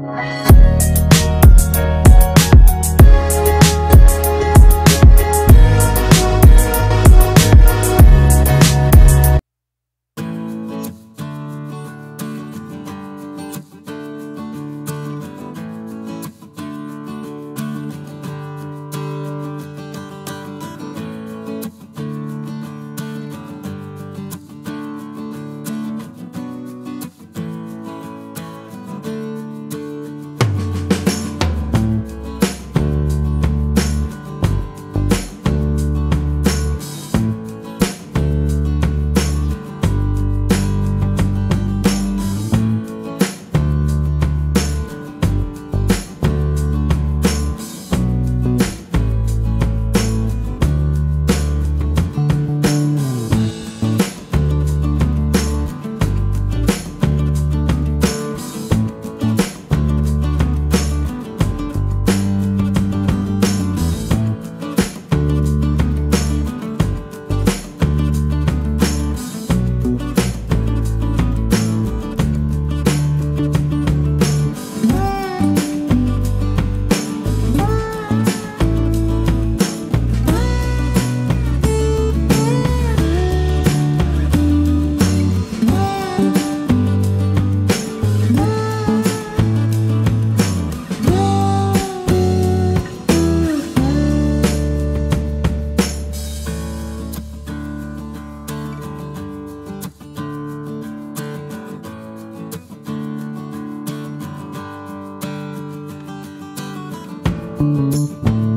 Bye. Música